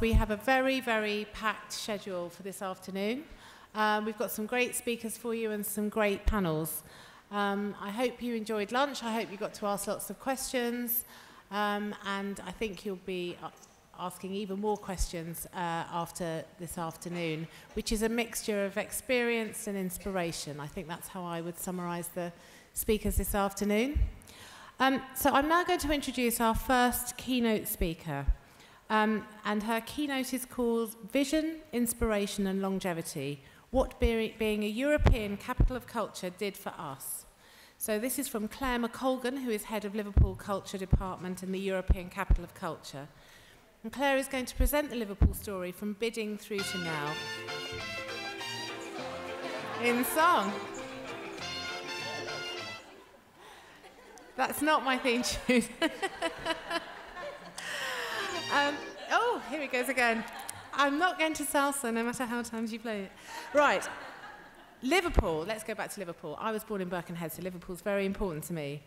we have a very, very packed schedule for this afternoon. Um, we've got some great speakers for you and some great panels. Um, I hope you enjoyed lunch. I hope you got to ask lots of questions. Um, and I think you'll be asking even more questions uh, after this afternoon, which is a mixture of experience and inspiration. I think that's how I would summarize the speakers this afternoon. Um, so I'm now going to introduce our first keynote speaker. Um, and her keynote is called Vision, Inspiration and Longevity, What Being a European Capital of Culture Did for Us. So this is from Claire McColgan, who is head of Liverpool Culture Department in the European Capital of Culture. And Claire is going to present the Liverpool story from bidding through to now. In song. That's not my theme tune. Um, oh, here it goes again. I'm not going to salsa no matter how times you play it. Right. Liverpool, let's go back to Liverpool. I was born in Birkenhead, so Liverpool's very important to me.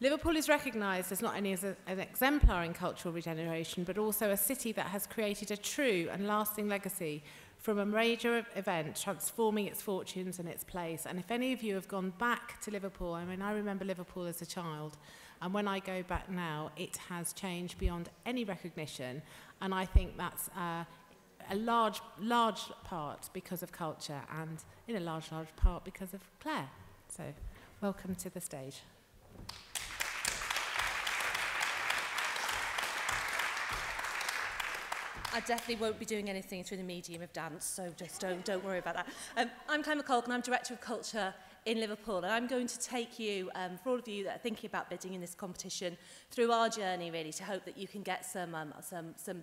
Liverpool is recognised as not only as a, an exemplar in cultural regeneration, but also a city that has created a true and lasting legacy from a major event transforming its fortunes and its place. And if any of you have gone back to Liverpool, I mean, I remember Liverpool as a child. And when I go back now, it has changed beyond any recognition. And I think that's uh, a large, large part because of culture and in a large, large part because of Claire. So welcome to the stage. I definitely won't be doing anything through the medium of dance, so just don't, don't worry about that. Um, I'm Claire McColgan, and I'm Director of Culture in Liverpool. And I'm going to take you, um, for all of you that are thinking about bidding in this competition, through our journey really to hope that you can get some, um, some, some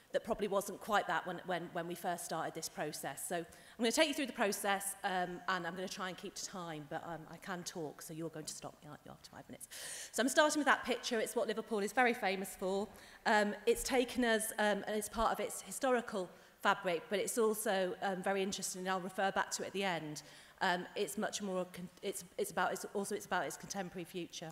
that probably wasn't quite that when, when, when we first started this process. So I'm going to take you through the process um, and I'm going to try and keep to time, but um, I can talk, so you're going to stop me, aren't you, after five minutes? So I'm starting with that picture. It's what Liverpool is very famous for. Um, it's taken as, um, and it's part of its historical fabric, but it's also um, very interesting, and I'll refer back to it at the end. Um, it's much more, it's, it's about, it's also it's about its contemporary future.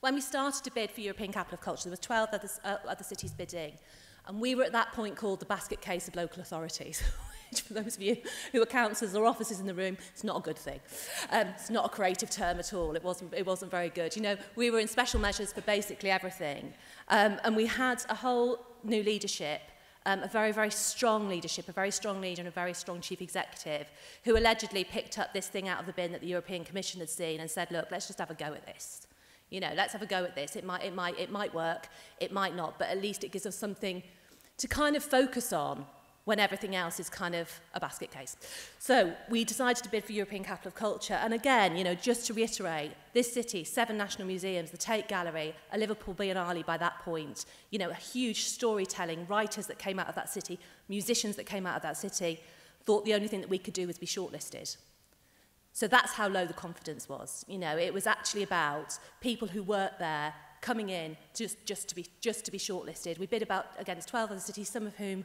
When we started to bid for European Capital of Culture, there were 12 other, uh, other cities bidding. And we were at that point called the basket case of local authorities. which for those of you who are councillors or officers in the room, it's not a good thing. Um, it's not a creative term at all. It wasn't, it wasn't very good. You know, we were in special measures for basically everything. Um, and we had a whole new leadership, um, a very, very strong leadership, a very strong leader and a very strong chief executive who allegedly picked up this thing out of the bin that the European Commission had seen and said, look, let's just have a go at this. You know, let's have a go at this. It might, it might, it might work. It might not, but at least it gives us something – to kind of focus on when everything else is kind of a basket case. So we decided to bid for European Capital of Culture. And again, you know, just to reiterate, this city, seven national museums, the Tate Gallery, a Liverpool Biennale by that point, you know, a huge storytelling, writers that came out of that city, musicians that came out of that city, thought the only thing that we could do was be shortlisted. So that's how low the confidence was. You know, it was actually about people who worked there coming in just, just, to be, just to be shortlisted. We bid about against 12 other cities, some of whom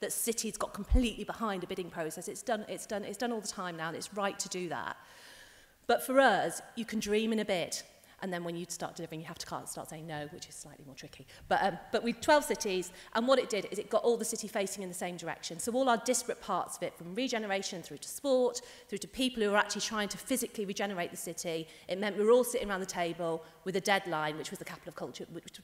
that cities got completely behind a bidding process. It's done, it's done, it's done all the time now, and it's right to do that. But for us, you can dream in a bit. And then when you start delivering, you have to start saying no, which is slightly more tricky. But, um, but we 12 cities, and what it did is it got all the city facing in the same direction. So all our disparate parts of it, from regeneration through to sport, through to people who are actually trying to physically regenerate the city, it meant we were all sitting around the table with a deadline, which was the capital of culture, which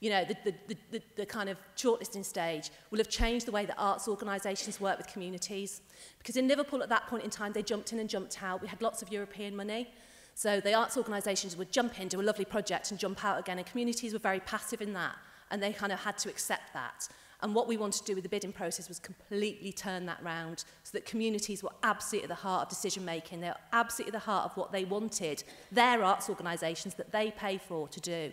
you know, the, the, the, the kind of shortlisting stage will have changed the way that arts organisations work with communities. Because in Liverpool at that point in time, they jumped in and jumped out. We had lots of European money. So the arts organisations would jump in, do a lovely project and jump out again. And communities were very passive in that and they kind of had to accept that. And what we wanted to do with the bidding process was completely turn that round so that communities were absolutely at the heart of decision making. They were absolutely at the heart of what they wanted their arts organisations that they pay for to do,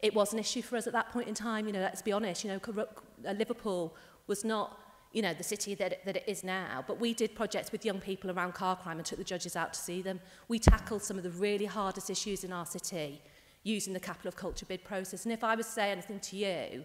It was an issue for us at that point in time, you know, let's be honest, you know, uh, Liverpool was not, you know, the city that, that it is now, but we did projects with young people around car crime and took the judges out to see them. We tackled some of the really hardest issues in our city using the capital of culture bid process. And if I was to say anything to you,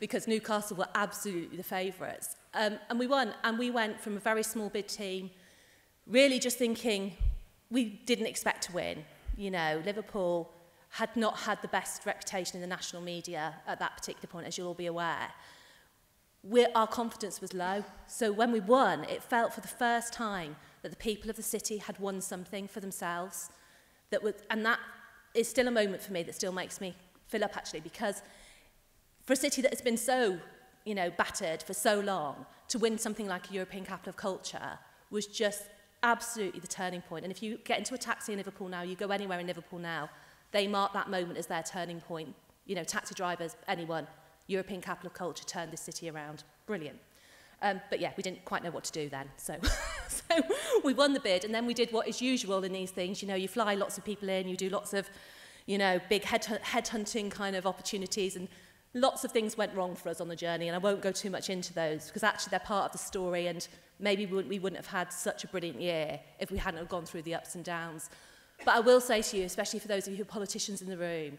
because Newcastle were absolutely the favourites. Um, and we won. And we went from a very small bid team, really just thinking we didn't expect to win. You know, Liverpool had not had the best reputation in the national media at that particular point, as you'll all be aware. We, our confidence was low. So when we won, it felt for the first time that the people of the city had won something for themselves. That was, and that is still a moment for me that still makes me fill up, actually, because for a city that has been so you know, battered for so long, to win something like a European Capital of Culture was just absolutely the turning point. And if you get into a taxi in Liverpool now, you go anywhere in Liverpool now, they mark that moment as their turning point. You know, taxi drivers, anyone, European Capital of Culture turned this city around. Brilliant. Um, but yeah, we didn't quite know what to do then. So, so we won the bid and then we did what is usual in these things. You know, you fly lots of people in, you do lots of, you know, big head, head hunting kind of opportunities and lots of things went wrong for us on the journey, and I won't go too much into those because actually they're part of the story, and maybe we wouldn't, we wouldn't have had such a brilliant year if we hadn't have gone through the ups and downs. But I will say to you, especially for those of you who are politicians in the room,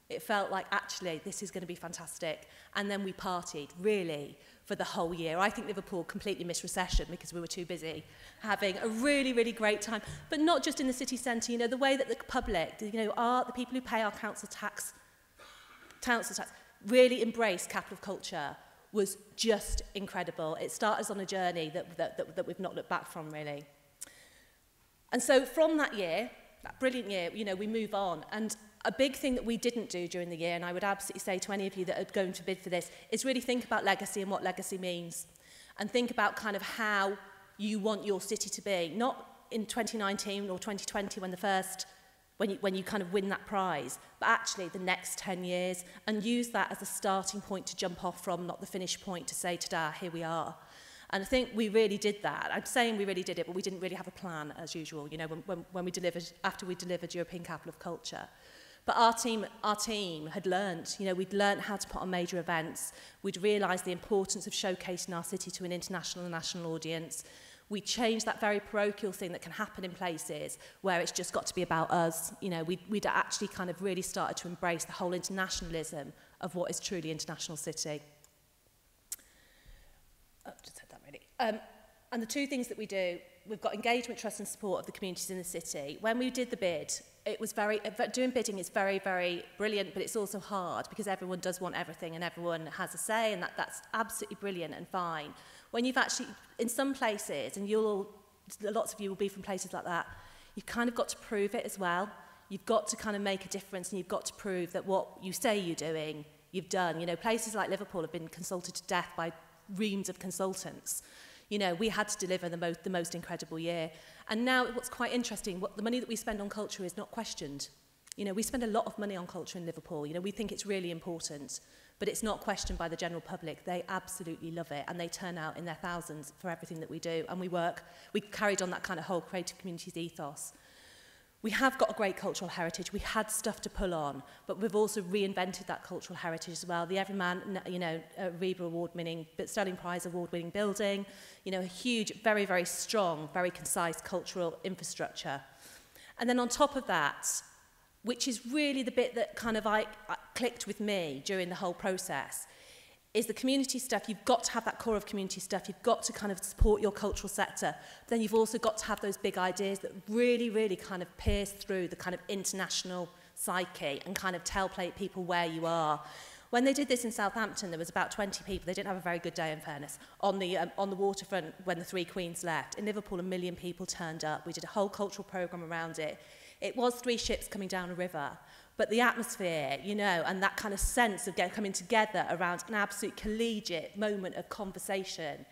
It felt like, actually, this is going to be fantastic. And then we partied, really, for the whole year. I think Liverpool completely missed recession because we were too busy having a really, really great time. But not just in the city centre, you know, the way that the public, you know, are the people who pay our council tax, council tax, really embrace capital culture was just incredible. It started us on a journey that, that, that, that we've not looked back from, really. And so from that year, that brilliant year, you know, we move on. And a big thing that we didn't do during the year, and I would absolutely say to any of you that are going to bid for this, is really think about legacy and what legacy means. And think about kind of how you want your city to be. Not in 2019 or 2020 when the first when you, when you kind of win that prize, but actually the next 10 years, and use that as a starting point to jump off from, not the finish point to say, ta-da, here we are. And I think we really did that. I'm saying we really did it, but we didn't really have a plan as usual, you know, when, when, when we delivered, after we delivered European Capital of Culture. But our team, our team had learned, you know, we'd learned how to put on major events. We'd realized the importance of showcasing our city to an international and national audience. we change that very parochial thing that can happen in places where it's just got to be about us. You know, we, we'd actually kind of really started to embrace the whole internationalism of what is truly international city. Oh, just said that really. Um, and the two things that we do, we've got engagement, trust and support of the communities in the city. When we did the bid, it was very, uh, doing bidding is very, very brilliant, but it's also hard because everyone does want everything and everyone has a say and that, that's absolutely brilliant and fine. when you've actually, in some places, and you'll lots of you will be from places like that, you've kind of got to prove it as well. You've got to kind of make a difference and you've got to prove that what you say you're doing, you've done. You know, places like Liverpool have been consulted to death by reams of consultants. You know, we had to deliver the most, the most incredible year. And now what's quite interesting, what the money that we spend on culture is not questioned. You know, we spend a lot of money on culture in Liverpool. You know, we think it's really important but it's not questioned by the general public. They absolutely love it and they turn out in their thousands for everything that we do. And we work, we carried on that kind of whole creative communities ethos. We have got a great cultural heritage. We had stuff to pull on, but we've also reinvented that cultural heritage as well. The Everyman, you know, uh, Reba award-winning, but Sterling Prize award-winning building, you know, a huge, very, very strong, very concise cultural infrastructure. And then on top of that, which is really the bit that kind of I, I uh, clicked with me during the whole process is the community stuff you've got to have that core of community stuff you've got to kind of support your cultural sector but then you've also got to have those big ideas that really really kind of pierce through the kind of international psyche and kind of tell people where you are when they did this in Southampton there was about 20 people they didn't have a very good day in fairness on the um, on the waterfront when the three queens left in Liverpool a million people turned up we did a whole cultural program around it It was three ships coming down a river, but the atmosphere, you know, and that kind of sense of get, coming together around an absolute collegiate moment of conversation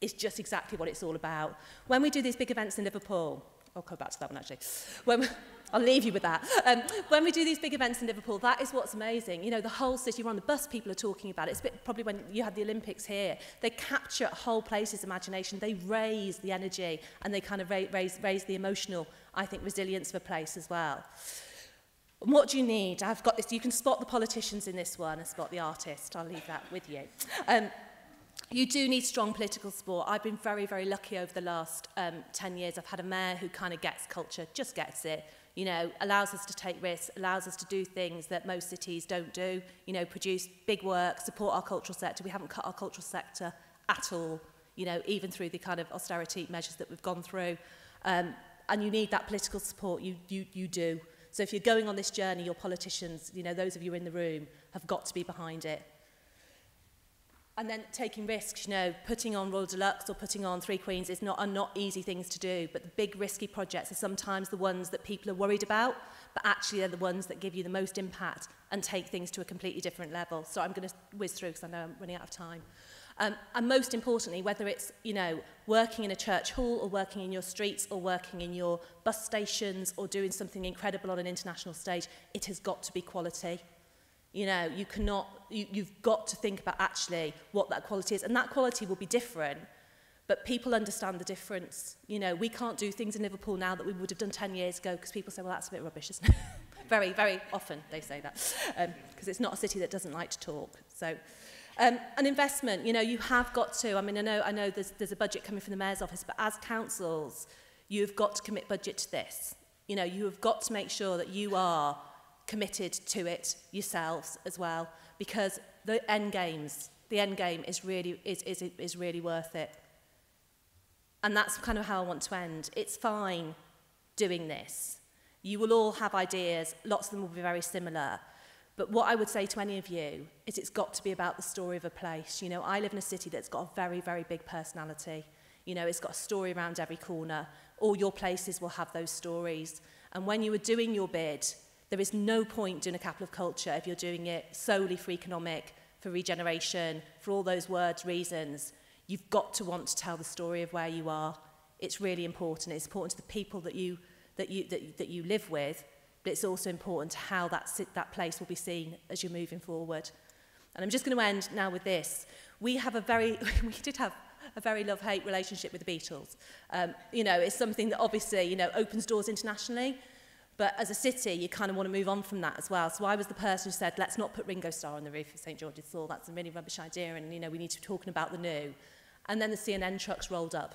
is just exactly what it's all about. When we do these big events in Liverpool, I'll come back to that one actually. When we, I'll leave you with that. Um, when we do these big events in Liverpool, that is what's amazing. You know, the whole city, we're on the bus, people are talking about it. It's a bit probably when you had the Olympics here. They capture a whole places' imagination. They raise the energy and they kind of ra raise, raise the emotional, I think, resilience of a place as well. And what do you need? I've got this. You can spot the politicians in this one and spot the artist. I'll leave that with you. Um, You do need strong political support. I've been very, very lucky over the last um, 10 years. I've had a mayor who kind of gets culture, just gets it, you know, allows us to take risks, allows us to do things that most cities don't do, you know, produce big work, support our cultural sector. We haven't cut our cultural sector at all, you know, even through the kind of austerity measures that we've gone through. Um, and you need that political support, you, you, you do. So if you're going on this journey, your politicians, you know, those of you in the room have got to be behind it. And then taking risks, you know, putting on Royal Deluxe or putting on Three Queens is not, are not easy things to do, but the big risky projects are sometimes the ones that people are worried about, but actually they're the ones that give you the most impact and take things to a completely different level. So I'm going to whiz through because I know I'm running out of time. Um, and most importantly, whether it's, you know, working in a church hall or working in your streets or working in your bus stations or doing something incredible on an international stage, it has got to be quality. You know, you cannot, you, you've got to think about actually what that quality is. And that quality will be different, but people understand the difference. You know, we can't do things in Liverpool now that we would have done 10 years ago because people say, well, that's a bit rubbish, isn't it? very, very often they say that because um, it's not a city that doesn't like to talk. So, um, an investment, you know, you have got to, I mean, I know, I know there's, there's a budget coming from the mayor's office, but as councils, you've got to commit budget to this. You know, you have got to make sure that you are committed to it yourselves as well because the end games the end game is really is is is really worth it and that's kind of how I want to end it's fine doing this you will all have ideas lots of them will be very similar but what I would say to any of you is it's got to be about the story of a place you know I live in a city that's got a very very big personality you know it's got a story around every corner all your places will have those stories and when you are doing your bid There is no point doing a capital of culture if you're doing it solely for economic, for regeneration, for all those words, reasons. You've got to want to tell the story of where you are. It's really important. It's important to the people that you, that you, that, that you live with, but it's also important to how that, sit, that place will be seen as you're moving forward. And I'm just going to end now with this. We have a very, we did have a very love-hate relationship with the Beatles. Um, you know, it's something that obviously, you know, opens doors internationally. But as a city, you kind of want to move on from that as well. So I was the person who said, let's not put Ringo Starr on the roof of St George's Hall. That's a really rubbish idea. And, you know, we need to be talking about the new. And then the CNN trucks rolled up,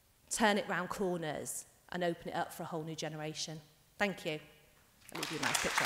turn it round corners, and open it up for a whole new generation. Thank you. I'll leave you a nice picture.